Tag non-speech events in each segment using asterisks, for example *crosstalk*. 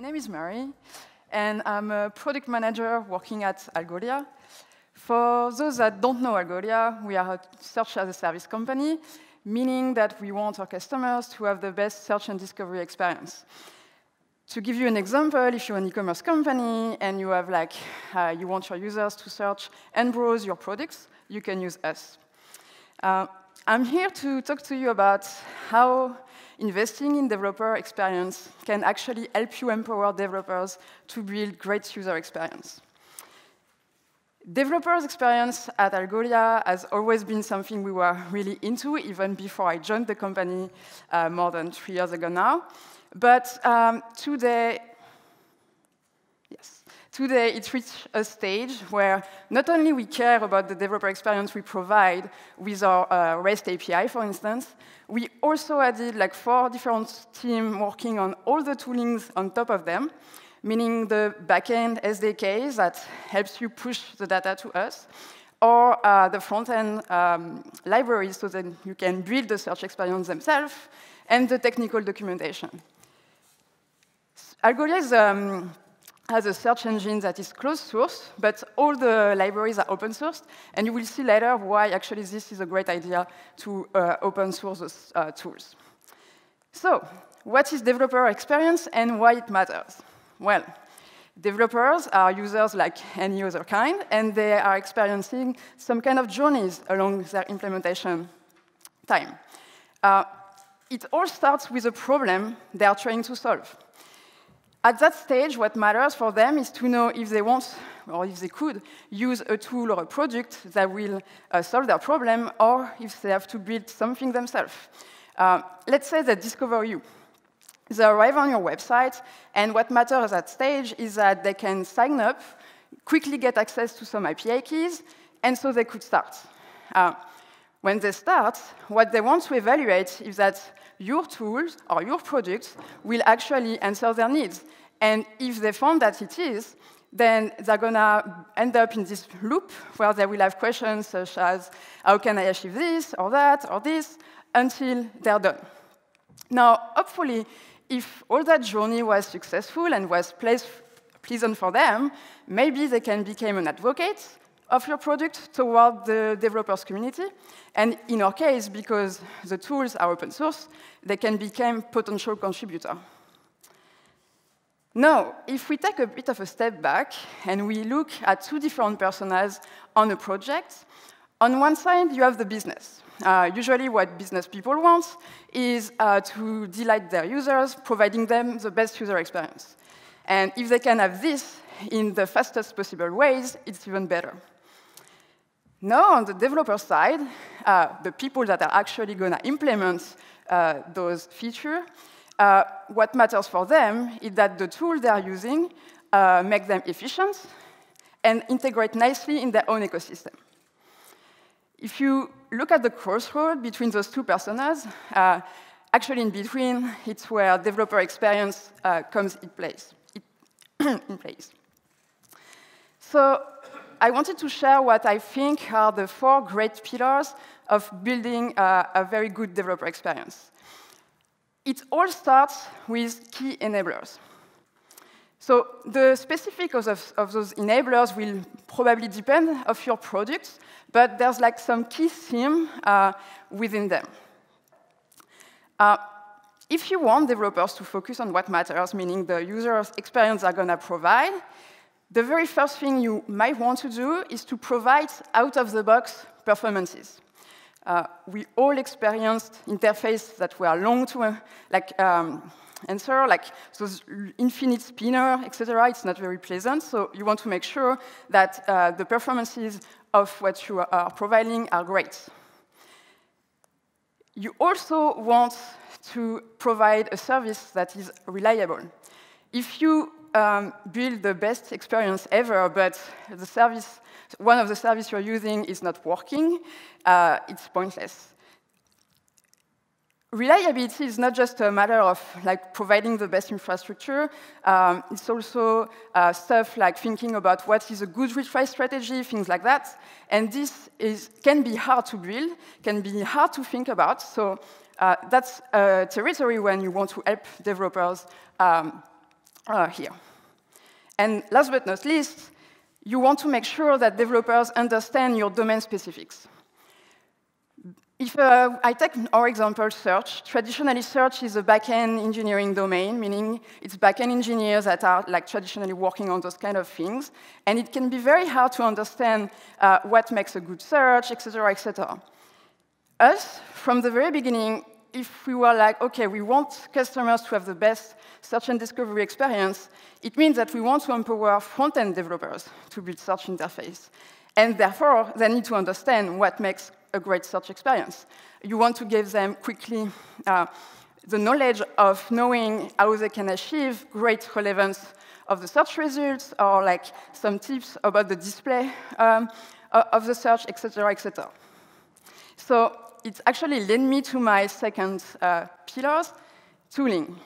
My name is Marie, and I'm a product manager working at Algolia. For those that don't know Algolia, we are a search as a service company, meaning that we want our customers to have the best search and discovery experience. To give you an example, if you're an e-commerce company and you have like, uh, you want your users to search and browse your products, you can use us. Uh, I'm here to talk to you about how investing in developer experience can actually help you empower developers to build great user experience. Developers' experience at Algolia has always been something we were really into, even before I joined the company uh, more than three years ago now. But um, today, today it's reached a stage where not only we care about the developer experience we provide with our uh, REST API, for instance, we also added like four different teams working on all the toolings on top of them, meaning the backend SDKs that helps you push the data to us, or uh, the front-end um, libraries so that you can build the search experience themselves, and the technical documentation. Algolia is, um, has a search engine that is closed source, but all the libraries are open sourced, and you will see later why actually this is a great idea to uh, open source uh, tools. So, what is developer experience and why it matters? Well, developers are users like any other kind, and they are experiencing some kind of journeys along their implementation time. Uh, it all starts with a problem they are trying to solve. At that stage, what matters for them is to know if they want, or if they could, use a tool or a product that will uh, solve their problem, or if they have to build something themselves. Uh, let's say they discover you. They arrive on your website, and what matters at that stage is that they can sign up, quickly get access to some API keys, and so they could start. Uh, when they start, what they want to evaluate is that your tools or your products will actually answer their needs. And if they found that it is, then they're going to end up in this loop where they will have questions such as, how can I achieve this or that or this, until they're done. Now, hopefully, if all that journey was successful and was pleasant for them, maybe they can become an advocate of your product toward the developers community. And in our case, because the tools are open source, they can become potential contributor. Now, if we take a bit of a step back and we look at two different personas on a project, on one side, you have the business. Uh, usually what business people want is uh, to delight their users, providing them the best user experience. And if they can have this in the fastest possible ways, it's even better. Now, on the developer side, uh, the people that are actually going to implement uh, those features, uh, what matters for them is that the tool they are using uh, make them efficient and integrate nicely in their own ecosystem. If you look at the crossroad between those two personas, uh, actually in between, it's where developer experience uh, comes in place. *clears throat* in place. So I wanted to share what I think are the four great pillars of building a, a very good developer experience. It all starts with key enablers. So the specifics of, of, those enablers will probably depend of your product, but there's like some key theme uh, within them. Uh, if you want developers to focus on what matters, meaning the user experience they're going to provide, the very first thing you might want to do is to provide out-of-the-box performances. Uh, we all experienced interfaces that were long to uh, like um, answer, like those infinite spinner, etc. It's not very pleasant, so you want to make sure that uh, the performances of what you are providing are great. You also want to provide a service that is reliable. If you um, build the best experience ever, but the service, one of the services you're using is not working, uh, it's pointless. Reliability is not just a matter of like providing the best infrastructure. Um, it's also uh, stuff like thinking about what is a good retry strategy, things like that. And this is, can be hard to build, can be hard to think about. So uh, that's a territory when you want to help developers um, uh, here. And last but not least, you want to make sure that developers understand your domain specifics. If uh, I take our example, search, traditionally search is a back-end engineering domain, meaning it's back-end engineers that are like traditionally working on those kind of things, and it can be very hard to understand uh, what makes a good search, etc., etc. Us, from the very beginning, if we were like, okay, we want customers to have the best search and discovery experience, it means that we want to empower front-end developers to build search interface. And therefore, they need to understand what makes a great search experience. You want to give them quickly uh, the knowledge of knowing how they can achieve great relevance of the search results, or like some tips about the display um, of the search, etc., etc. So it actually led me to my second uh, pillar, tooling.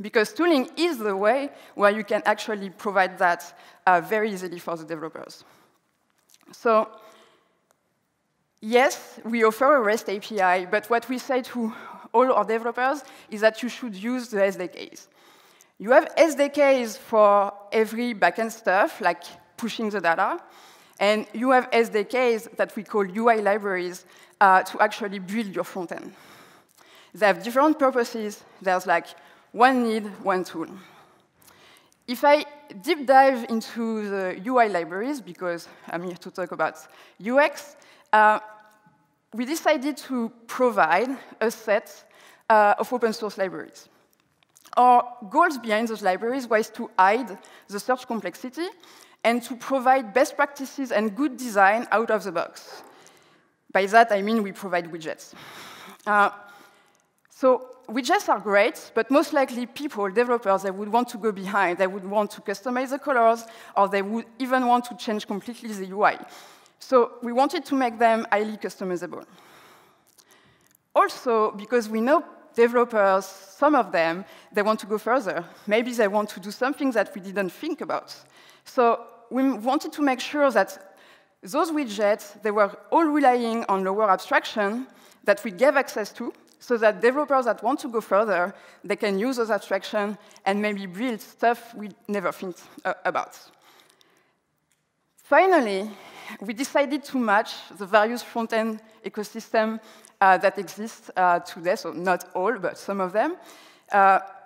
Because tooling is the way where you can actually provide that uh, very easily for the developers. So yes, we offer a REST API, but what we say to all our developers is that you should use the SDKs. You have SDKs for every backend stuff, like pushing the data, and you have SDKs that we call UI libraries uh, to actually build your front end. They have different purposes. There's like one need, one tool. If I deep dive into the UI libraries, because I'm here to talk about UX, uh, we decided to provide a set uh, of open source libraries. Our goals behind those libraries was to hide the search complexity and to provide best practices and good design out of the box. By that, I mean we provide widgets. Uh, so widgets are great, but most likely people, developers, they would want to go behind. They would want to customize the colors, or they would even want to change completely the UI. So we wanted to make them highly customizable. Also, because we know developers, some of them, they want to go further. Maybe they want to do something that we didn't think about. So we wanted to make sure that those widgets, they were all relying on lower abstraction that we gave access to, so that developers that want to go further, they can use those abstraction and maybe build stuff we never think uh, about. Finally, we decided to match the various front-end ecosystem uh, that exist uh, today, so not all, but some of them.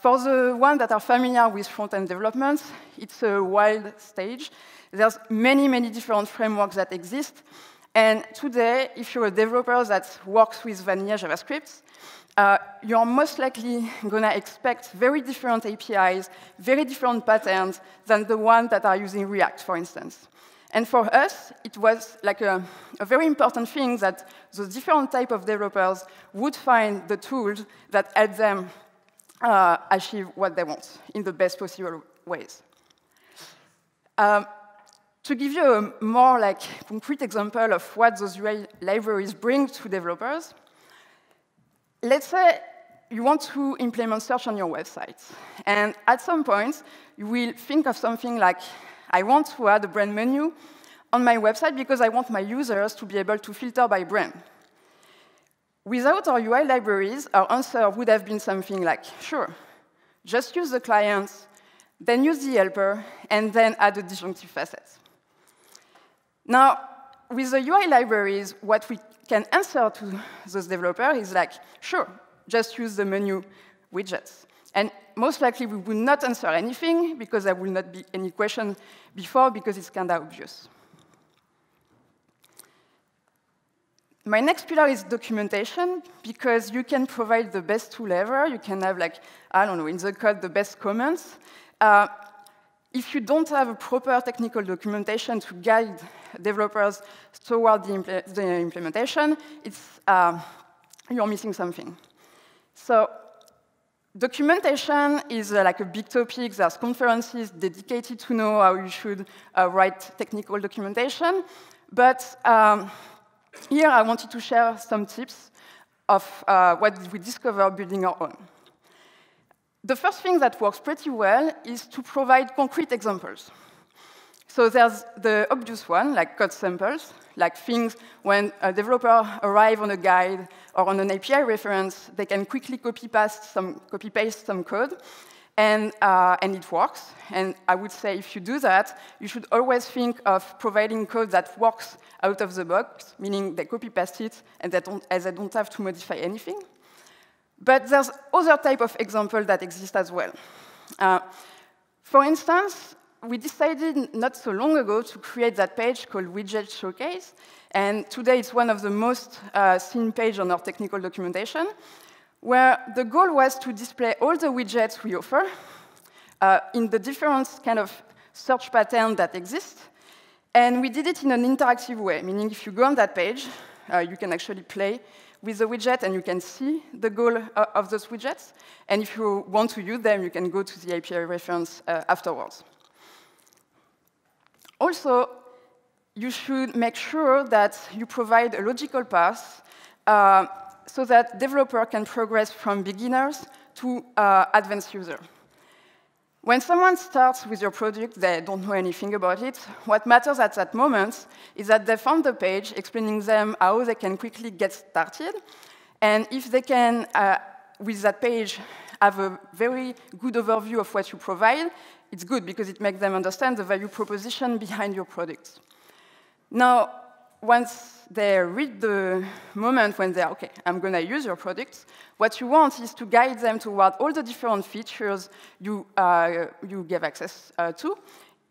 For the ones that are familiar with front-end development, it's a wild stage. There's many, many different frameworks that exist. And today, if you're a developer that works with vanilla JavaScript, uh, you're most likely going to expect very different APIs, very different patterns than the ones that are using React, for instance. And for us, it was like a, a, very important thing that those different type of developers would find the tools that help them uh, achieve what they want in the best possible ways. Um, to give you a more like concrete example of what those UI libraries bring to developers, let's say you want to implement search on your website. And at some point, you will think of something like, I want to add a brand menu on my website because I want my users to be able to filter by brand. Without our UI libraries, our answer would have been something like, sure, just use the client, then use the helper, and then add a disjunctive facet. Now, with the UI libraries, what we can answer to those developers is like, sure, just use the menu widgets. And most likely we will not answer anything because there will not be any question before because it's kind of obvious. My next pillar is documentation, because you can provide the best tool ever. You can have, like, I don't know, in the code, the best comments. Uh, if you don't have a proper technical documentation to guide developers toward the, impl the implementation, it's, uh, you're missing something. So documentation is uh, like a big topic. There's conferences dedicated to know how you should uh, write technical documentation. But um, here, I wanted to share some tips of uh, what we discovered building our own. The first thing that works pretty well is to provide concrete examples. So there's the obvious one, like code samples, like things when a developer arrives on a guide or on an API reference, they can quickly copy paste some, copy paste some code. And, uh, and it works. And I would say if you do that, you should always think of providing code that works out of the box, meaning they copy-paste it and they don't, as they don't have to modify anything. But there's other type of example that exist as well. Uh, for instance, we decided not so long ago to create that page called Widget Showcase, and today it's one of the most uh, seen pages on our technical documentation, where the goal was to display all the widgets we offer uh, in the different kind of search pattern that exist, and we did it in an interactive way, meaning if you go on that page, uh, you can actually play with the widget and you can see the goal uh, of those widgets, and if you want to use them, you can go to the API reference uh, afterwards. Also, you should make sure that you provide a logical path uh, so that developer can progress from beginners to uh, advanced user. When someone starts with your product, they don't know anything about it. What matters at that moment is that they found the page explaining them how they can quickly get started. And if they can, uh, with that page, have a very good overview of what you provide, it's good because it makes them understand the value proposition behind your product. Now, once they read the moment when they're, okay, I'm going to use your product, what you want is to guide them toward all the different features you, uh, you give access uh, to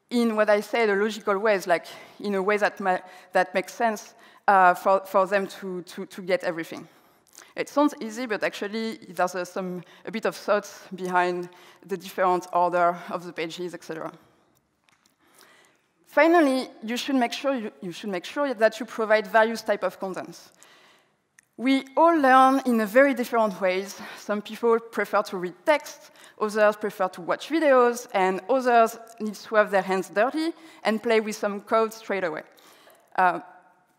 in what I say the logical ways, like in a way that, ma that makes sense uh, for, for them to, to, to get everything. It sounds easy, but actually there's a, some, a bit of thought behind the different order of the pages, etc. Finally, you should make sure you, you, should make sure that you provide various type of contents. We all learn in a very different ways. Some people prefer to read text, others prefer to watch videos, and others need to have their hands dirty and play with some code straight away. Uh,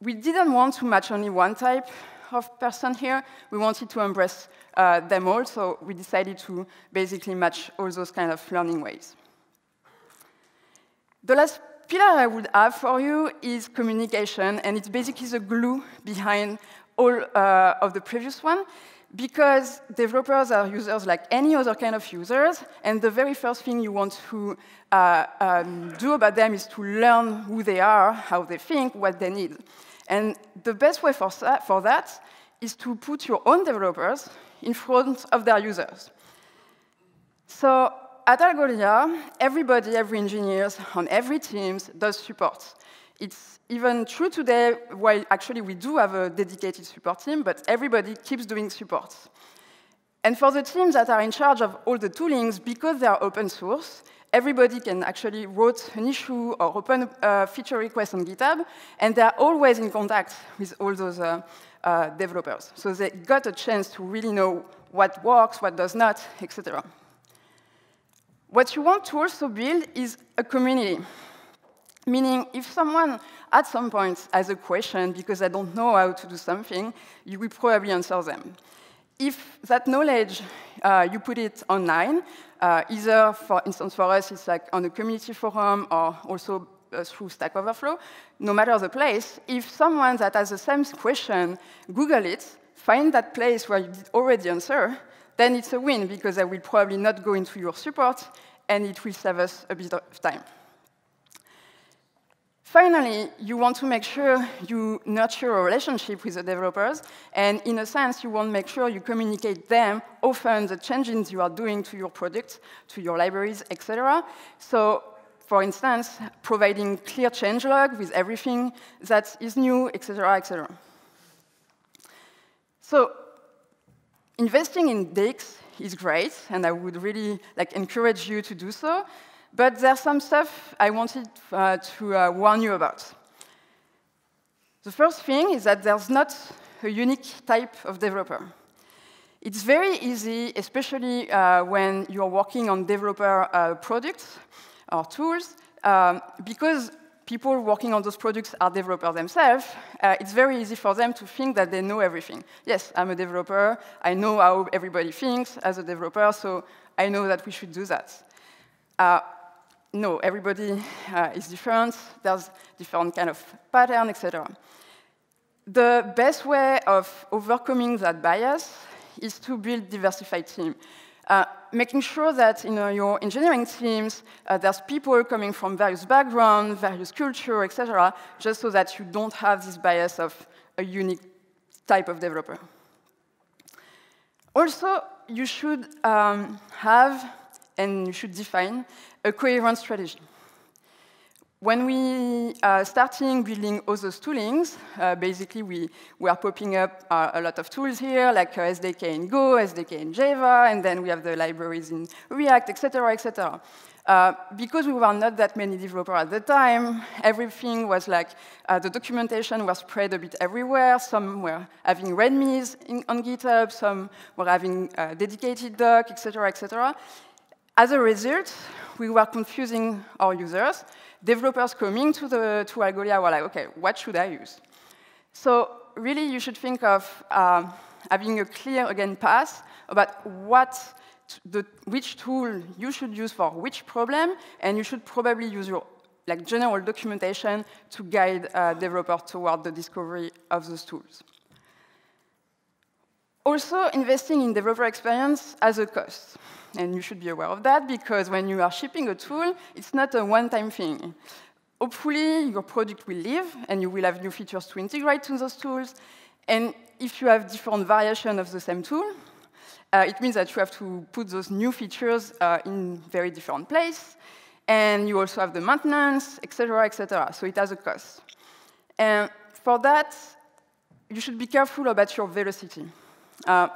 we didn't want to match only one type of person here. We wanted to embrace uh, them all, so we decided to basically match all those kind of learning ways. The last pillar I would have for you is communication, and it's basically the glue behind all uh, of the previous one, because developers are users like any other kind of users, and the very first thing you want to uh, um, do about them is to learn who they are, how they think, what they need. And the best way for, for that is to put your own developers in front of their users. So at Algolia, everybody, every engineer on every team does support. It's even true today, while actually we do have a dedicated support team, but everybody keeps doing support. And for the teams that are in charge of all the toolings, because they are open source, everybody can actually write an issue or open a feature request on GitHub, and they're always in contact with all those uh, uh, developers. So they got a chance to really know what works, what does not, etc. What you want to also build is a community. Meaning, if someone at some point has a question because they don't know how to do something, you will probably answer them if that knowledge, uh, you put it online, uh, either, for instance, for us, it's like on a community forum or also uh, through Stack Overflow, no matter the place, if someone that has the same question, Google it, find that place where you did already answer, then it's a win because I will probably not go into your support and it will save us a bit of time. Finally, you want to make sure you nurture a relationship with the developers, and in a sense, you want to make sure you communicate them often the changes you are doing to your product, to your libraries, etc. So, for instance, providing clear changelog with everything that is new, etc., etc. So, investing in DX is great, and I would really like encourage you to do so. But there's some stuff I wanted uh, to uh, warn you about. The first thing is that there's not a unique type of developer. It's very easy, especially uh, when you're working on developer uh, products or tools, um, because people working on those products are developers themselves, uh, it's very easy for them to think that they know everything. Yes, I'm a developer, I know how everybody thinks as a developer, so I know that we should do that. Uh, no, everybody uh, is different. There's different kind of pattern, etc. The best way of overcoming that bias is to build diversified team. Uh, making sure that in uh, your engineering teams, uh, there's people coming from various backgrounds, various culture, etc., just so that you don't have this bias of a unique type of developer. Also, you should um, have and you should define a coherent strategy. When we are starting building all those toolings, uh, basically we, we are popping up uh, a lot of tools here, like uh, SDK in Go, SDK in Java, and then we have the libraries in React, etc., etc. Uh, because we were not that many developers at the time, everything was like, uh, the documentation was spread a bit everywhere. Some were having READMEs in, on GitHub, some were having uh, dedicated doc, etc., etc. As a result, we were confusing our users, developers coming to, the, to Algolia were like, okay, what should I use? So really, you should think of uh, having a clear, again, path about what the, which tool you should use for which problem, and you should probably use your like general documentation to guide uh, developers toward the discovery of those tools. Also, investing in developer experience has a cost. And you should be aware of that because when you are shipping a tool, it's not a one-time thing. Hopefully, your product will live and you will have new features to integrate to those tools. And if you have different variations of the same tool, uh, it means that you have to put those new features uh, in very different places. And you also have the maintenance, et cetera, et cetera. So it has a cost. And for that, you should be careful about your velocity. Uh,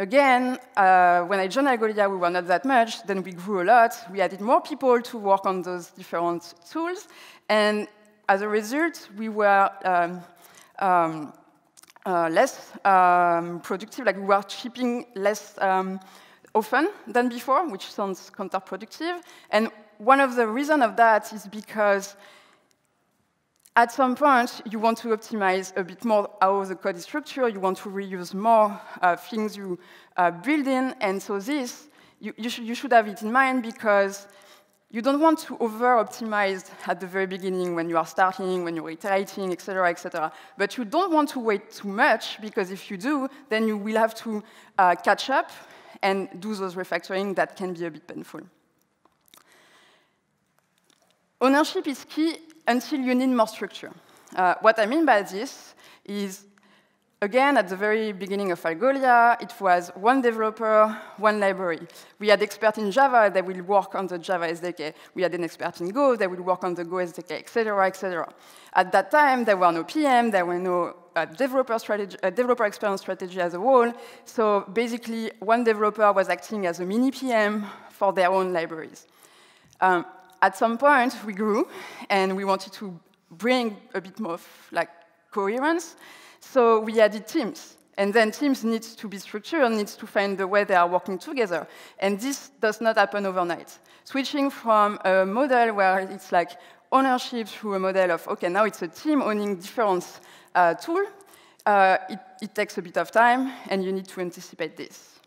Again, uh, when I joined Algolia, we were not that much. Then we grew a lot. We added more people to work on those different tools. And as a result, we were um, um, uh, less um, productive, like we were shipping less um, often than before, which sounds counterproductive. And one of the reasons of that is because at some point, you want to optimize a bit more how the code is structured. You want to reuse more uh, things you uh, build in. And so this, you, you, you should have it in mind because you don't want to over-optimize at the very beginning when you are starting, when you're iterating, et cetera, et cetera. But you don't want to wait too much, because if you do, then you will have to uh, catch up and do those refactoring that can be a bit painful. Ownership is key until you need more structure. Uh, what I mean by this is, again, at the very beginning of Algolia, it was one developer, one library. We had experts in Java that will work on the Java SDK. We had an expert in Go that will work on the Go SDK, etc., etc. At that time, there were no PM, there were no uh, developer, strategy, uh, developer experience strategy as a whole. So basically, one developer was acting as a mini PM for their own libraries. Um, at some point, we grew, and we wanted to bring a bit more like coherence. So we added teams. And then teams need to be structured, needs to find the way they are working together. And this does not happen overnight. Switching from a model where it's like ownership to a model of, OK, now it's a team owning different uh, tool, uh, it, it takes a bit of time, and you need to anticipate this.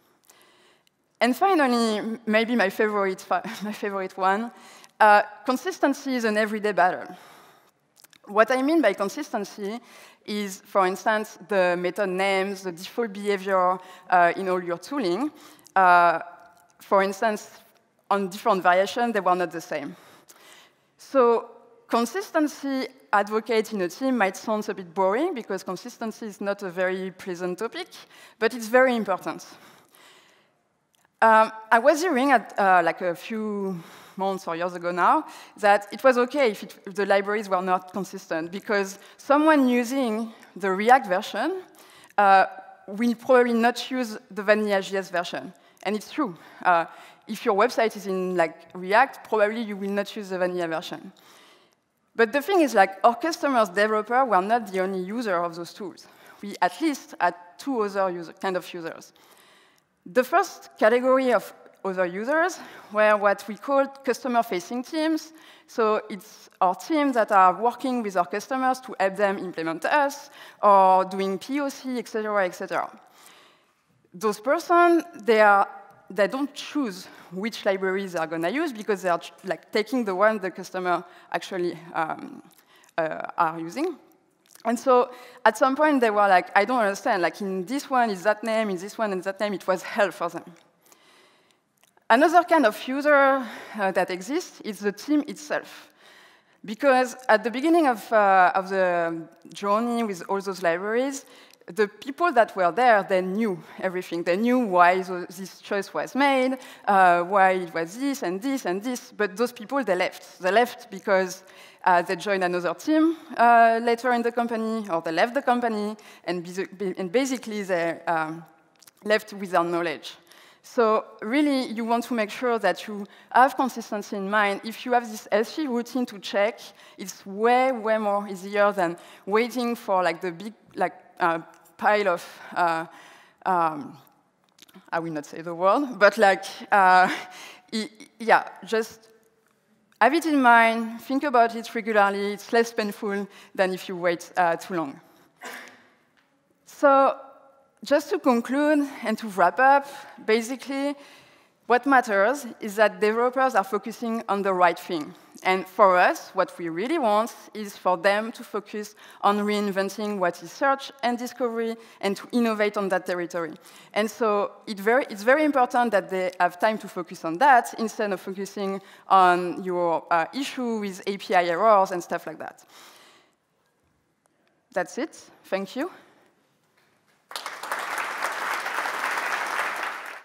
And finally, maybe my favorite, *laughs* my favorite one, uh, consistency is an everyday battle. What I mean by consistency is, for instance, the method names, the default behavior uh, in all your tooling. Uh, for instance, on different variations, they were not the same. So consistency advocate in a team might sound a bit boring because consistency is not a very pleasant topic, but it's very important. Um, I was hearing at uh, like a few months or years ago now, that it was okay if, it, if the libraries were not consistent, because someone using the React version uh, will probably not use the vanilla JS version. And it's true. Uh, if your website is in like React, probably you will not use the vanilla version. But the thing is, like, our customers, developers, were not the only user of those tools. We at least had two other user, kind of users. The first category of other users were what we call customer-facing teams. So it's our teams that are working with our customers to help them implement us, or doing POC, et cetera, et cetera. Those persons, they, are, they don't choose which libraries they are going to use because they are like taking the one the customer actually um, uh, are using. And so at some point, they were like, I don't understand. Like in this one is that name, in this one is that name. It was hell for them. Another kind of user uh, that exists is the team itself. Because at the beginning of, uh, of the journey with all those libraries, the people that were there, they knew everything. They knew why this choice was made, uh, why it was this and this and this. But those people, they left. They left because uh, they joined another team uh, later in the company, or they left the company, and, and basically they um, left without knowledge. So really, you want to make sure that you have consistency in mind. If you have this SE routine to check, it's way, way more easier than waiting for like the big like uh, pile of, uh, um, I will not say the word, but like, uh, yeah, just have it in mind, think about it regularly. It's less painful than if you wait uh, too long. So just to conclude and to wrap up, basically, what matters is that developers are focusing on the right thing. And for us, what we really want is for them to focus on reinventing what is search and discovery and to innovate on that territory. And so it very, it's very important that they have time to focus on that instead of focusing on your uh, issue with API errors and stuff like that. That's it. Thank you.